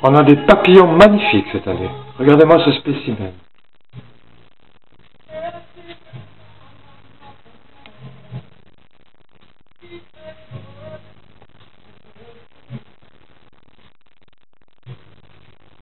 On a des papillons magnifiques cette année. Regardez-moi ce spécimen.